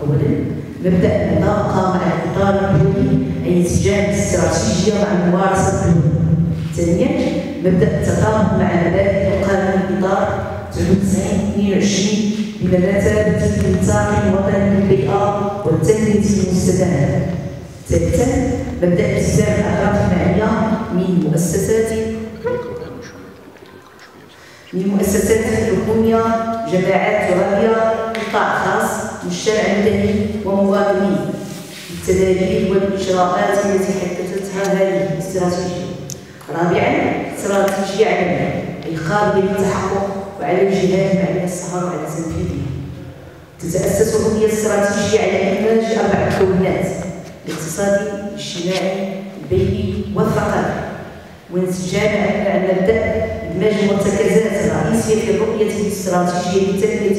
اولا مبدأ المطابقه مع الاطار الدولي أي انسجام الاستراتيجيه مع الممارسة الدوليه ثانيا مبدأ التطابق مع مبادئ القانون الإطار 99 بمثابه الانتاج الوطني للبيئه والتنمية المستدامة. ثالثا مبدأ التزام الاعراف المعنية من مؤسسات من مؤسسات الحكومية جماعات ترابية قطاع خاص. والشارع المدني ومواطنين التدابير والإجراءات التي حددتها هذه الاستراتيجية. رابعا استراتيجية عالميه أي قابله للتحقق وعلى الجهات المعنيه السهر على تنفيذها تتأسس الرؤيه الاستراتيجية على إنتاج أربع مكونات الاقتصادي الاجتماعي البيئي والثقافي. وانسجام على مبدا إدماج المرتكزات الرئيسيه في الرؤية الاستراتيجية للتنميه المستدامه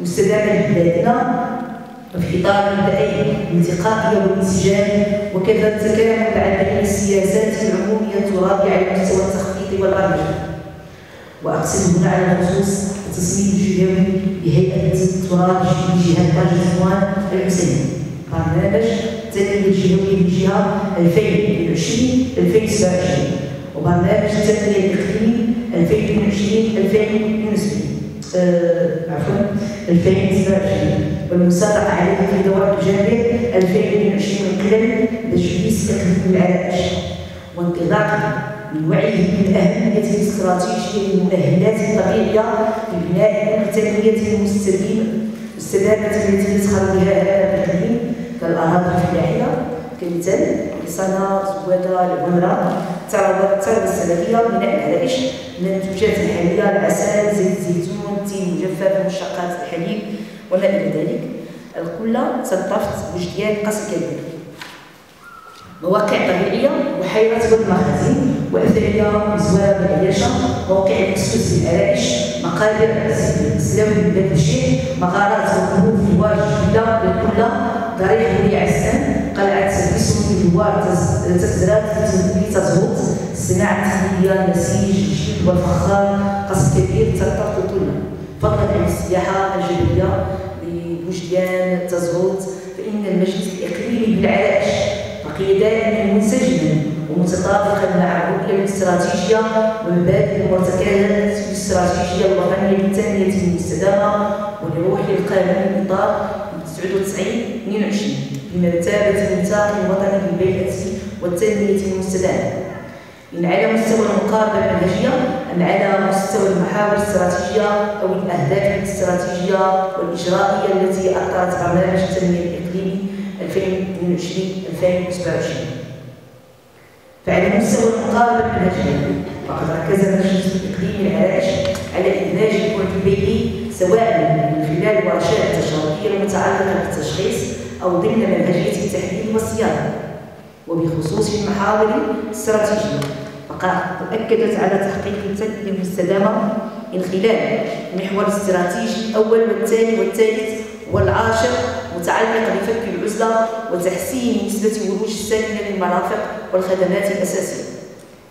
مستدامه لبلادنا وفي اطار مبدئي الانتقائيه والانسجام وكذا التكامل مع بين السياسات العمومية الترابيه على مستوى التخطيط والبرمجه واقصد هنا على خصوص التصميم الجهوي بهيئة التراث لجهه باجسوان الحسيني برنامج التنميه الجهويه للجهه 2020 2027 وبرنامج التنميه الإقليمي 2020 2022 عفوا 2027 والمسابقة عليه في دورة الجامعة 2022 من قبل تجهيز تكليف العرائش وانطلاقا من وعيه باهميه الاستراتيجية للمؤهلات الطبيعيه في بناء التنميه المستدامه المستدامه التي يسخر بها هذا الاقليم كالأراضي الفلاحية كمثال الصناعه الزواده العمرة الثروه السلفيه بناء العرائش المنتوجات الحالية العسل زيت الزيتون التين المجفف مشتقات الحليب وما إلى ذلك. الكل تلطفت وجديان قصر كبير. مواقع طبيعية بحيره والمخازن وأثرية وزوار بالعياشه موقع الاكسوس العرائش مقابر الاسلام بلاد الشيخ مغارات وكهوف دوار جديدة بالكل ضريح ولي عسان قلعة بسم دوار تزرات لتزهوط صناعة التحليه النسيج الجلد والفخار قصر كبير الكل فضلا عن السياحة الجبليه لوجدان تزهوط فإن المجلس الإقليمي بالعرائش بقي دائما منسجما ومتطابقا مع الرؤية الاستراتيجية والمبادئ المرتكزه الاستراتيجية الوطنية للتنميه المستدامة ولروح القانون الإطار 99 22 بمثابه النطاق الوطني للبيئه والتنمية المستدامة. على مستوى المقاربة المنهجية أم على مستوى المحاور الاستراتيجية أو الأهداف الاستراتيجية والإجرائية التي أطلقت برنامج التنمية الإقليمي 2022 فعلى مستوى المقاربة المنهجية فقد ركز المجلس الإقليمي العرائش على إدماج البعد البيئي سواء من خلال الورشات التشاركية المتعلقة بالتشخيص أو ضمن منهجية التحليل والصيانة. وبخصوص المحاور الاستراتيجية فقد أكدت على تحقيق التنمية المستدامة من خلال المحور الاستراتيجي الأول والثاني والثالث والعاشر متعلق بفك العزلة وتحسين نسبة ولوج الساكنة للمرافق والخدمات الأساسية.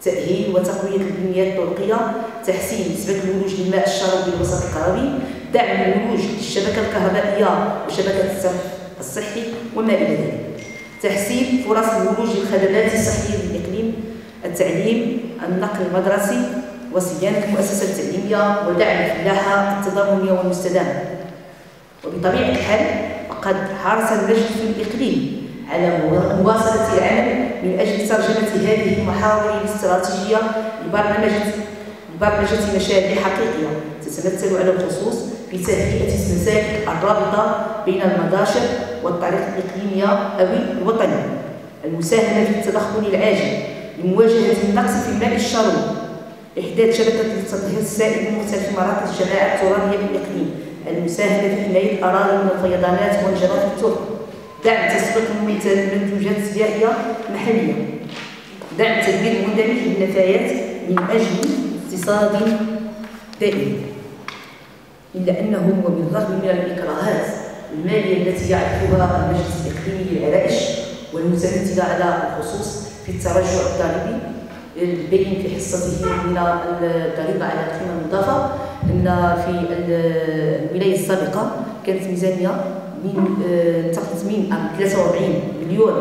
تأهيل وتقوية البنيات الطرقية تحسين نسبة الولوج للماء الشرب بالوسط القروي دعم الولوج للشبكة الكهربائية وشبكة الصحي وما إلى ذلك. تحسين فرص الولوج للخدمات الصحية للإقليم التعليم النقل المدرسي وصيانة المؤسسة التعليمية ودعم الفلاحة التضامنية والمستدامة وبطبيعة الحال فقد حرص المجلس الإقليمي على مواصلة العمل من أجل ترجمة هذه المحاور الاستراتيجية لبرنامج برمجة مشاريع حقيقية تتمثل على الخصوص في تهيئة المسالك الرابطة بين المداشر والطريق الإقليمية أو الوطني. المساهمة في التدخل العاجل لمواجهة النقص في الماء الشرب إحداث شبكة لتطهير السائل من مختلف مراكز الجماعة الترابية بالإقليم. المساهمة في حماية الأراضي من الفيضانات وانجرات التربة دعم تسويق المنتوجات السياحية المحلية دعم تدبير مندمج للنفايات من أجل اقتصاد دائم. إلا أنه وبالرغم من الإكراهات المالية التي يعرفها المجلس الإقليمي للعرائش والمتمثلة على الخصوص في الترجع الضريبي البين في حصته من الضريبة على القيمة المضافة أن في الولاية السابقة كانت ميزانية من آه، تقسيم 43 مليون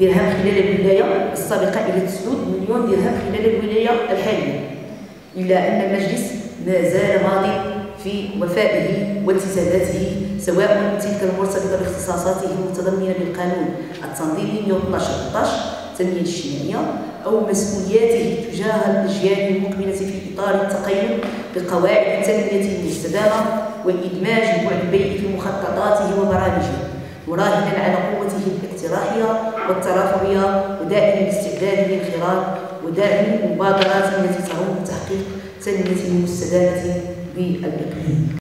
درهم خلال الولاية السابقة إلى 9 مليون درهم خلال الولاية الحالية إلا أن المجلس ما زال ماضي في وفائه والتزاماته سواء تلك المرتبطه باختصاصاته المتضمنة بالقانون التنظيمي 112 13 التنميه الاجتماعيه أو مسؤولياته تجاه الأجيال المقبله في إطار التقيم بقواعد التنمية المستدامة وإدماج البعد البيئي في مخططاته وبرامجه مراهنا على قوته الاقتراحية والترافعية ودائما الاستعداد للانخراط ودعم المبادرات التي تروم تحقيق تنمية مستدامه we good